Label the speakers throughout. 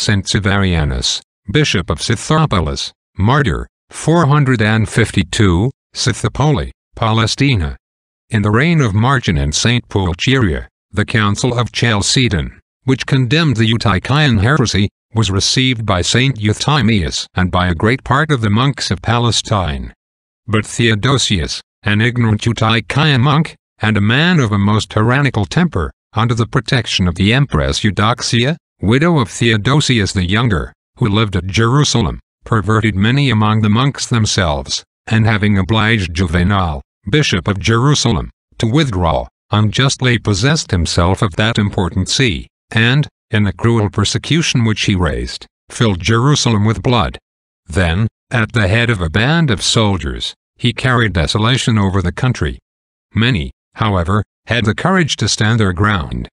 Speaker 1: Saint Severianus, Bishop of Scythopolis, martyr, 452, Scythopoli, Palestina. In the reign of Marcian and Saint Pulcheria, the Council of Chalcedon, which condemned the Eutychian heresy, was received by Saint Euthymius and by a great part of the monks of Palestine. But Theodosius, an ignorant Eutychian monk, and a man of a most tyrannical temper, under the protection of the Empress Eudoxia, widow of Theodosius the Younger, who lived at Jerusalem, perverted many among the monks themselves, and having obliged Juvenal, bishop of Jerusalem, to withdraw, unjustly possessed himself of that important see, and, in the cruel persecution which he raised, filled Jerusalem with blood. Then, at the head of a band of soldiers, he carried desolation over the country. Many, however, had the courage to stand their ground.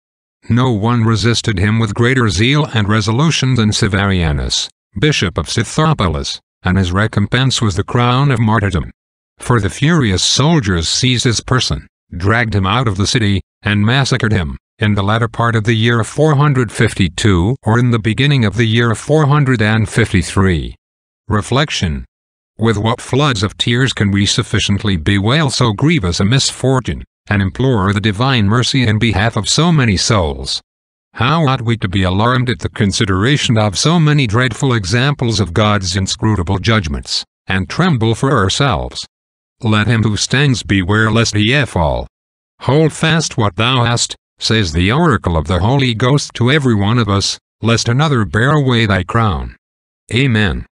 Speaker 1: No one resisted him with greater zeal and resolution than Severianus, bishop of Scythopolis, and his recompense was the crown of martyrdom. For the furious soldiers seized his person, dragged him out of the city, and massacred him, in the latter part of the year 452 or in the beginning of the year 453. Reflection. With what floods of tears can we sufficiently bewail so grievous a misfortune, and implore the divine mercy in behalf of so many souls? How ought we to be alarmed at the consideration of so many dreadful examples of God's inscrutable judgments, and tremble for ourselves? Let him who stands beware lest he fall. Hold fast what thou hast, says the oracle of the Holy Ghost to every one of us, lest another bear away thy crown. Amen.